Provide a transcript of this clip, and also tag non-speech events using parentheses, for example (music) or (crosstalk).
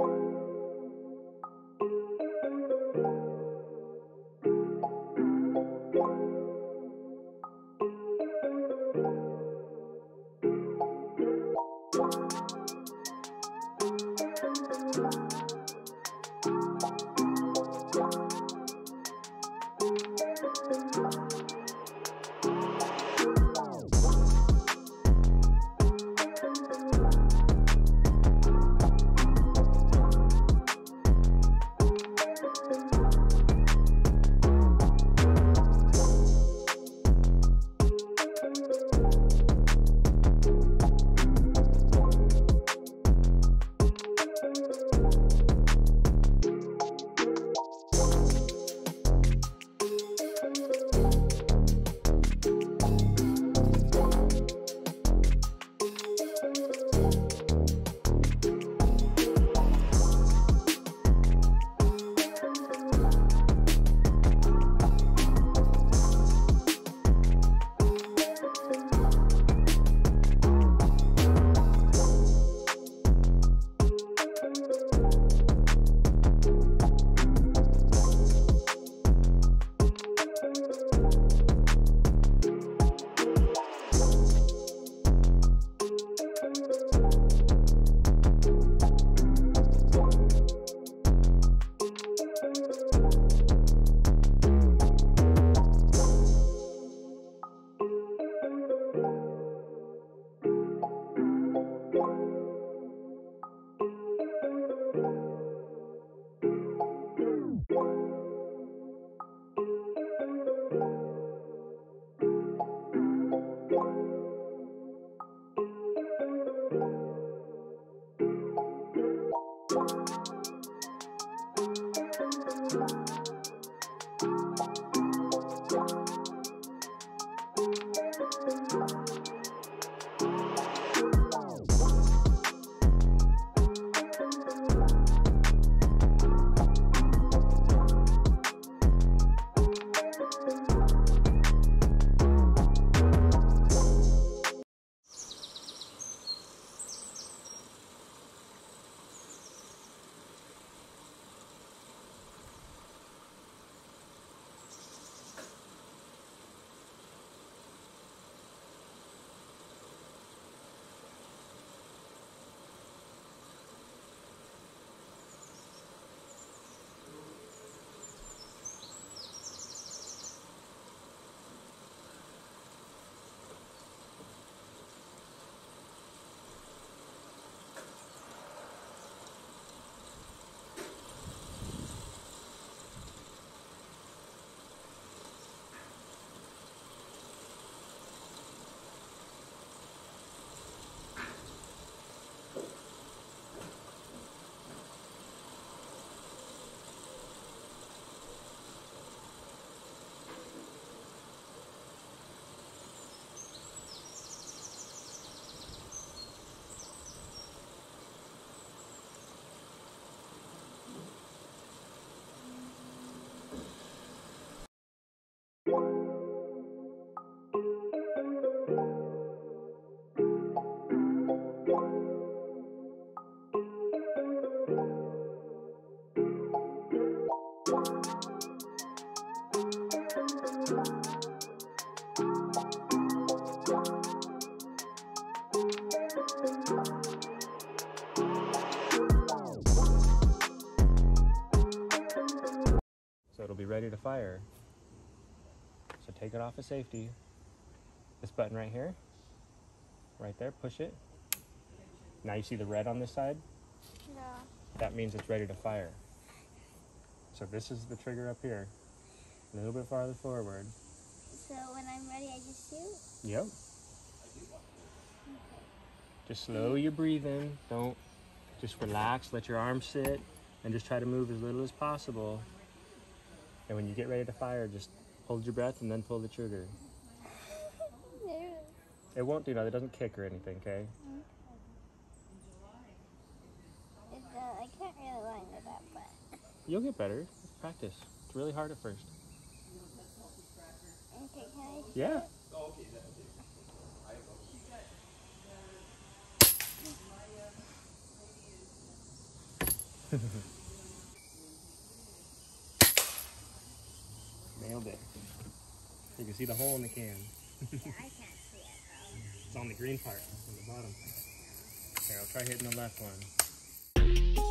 So be ready to fire. So take it off of safety. This button right here, right there, push it. Now you see the red on this side? No. That means it's ready to fire. So this is the trigger up here. A little bit farther forward. So when I'm ready, I just shoot? Yep. Just slow your breathing. Don't just relax, let your arms sit, and just try to move as little as possible. And when you get ready to fire, just hold your breath and then pull the trigger. It won't do that. It doesn't kick or anything, okay? It's, uh, I can't really line it up, but You'll get better. Practice. It's really hard at first. okay, can I? Yeah. (laughs) Nailed it. You can see the hole in the can. yeah, I can't see it though. It's on the green part, on the bottom. Here, I'll try hitting the left one.